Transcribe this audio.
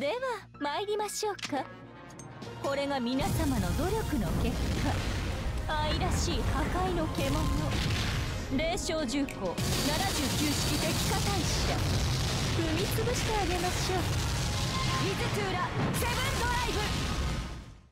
では参りましょうか。これが皆様の努力の結果。愛らしい破壊の獣。霊障重工79式敵化大使踏み潰してあげましょう。イズトゥーラセブン